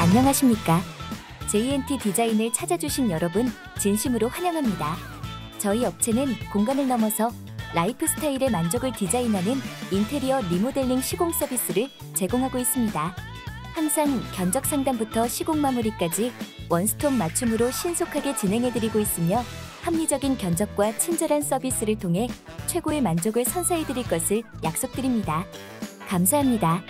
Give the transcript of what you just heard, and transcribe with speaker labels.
Speaker 1: 안녕하십니까. JNT 디자인을 찾아주신 여러분, 진심으로 환영합니다. 저희 업체는 공간을 넘어서 라이프 스타일의 만족을 디자인하는 인테리어 리모델링 시공 서비스를 제공하고 있습니다. 항상 견적 상담부터 시공 마무리까지 원스톱 맞춤으로 신속하게 진행해드리고 있으며 합리적인 견적과 친절한 서비스를 통해 최고의 만족을 선사해드릴 것을 약속드립니다. 감사합니다.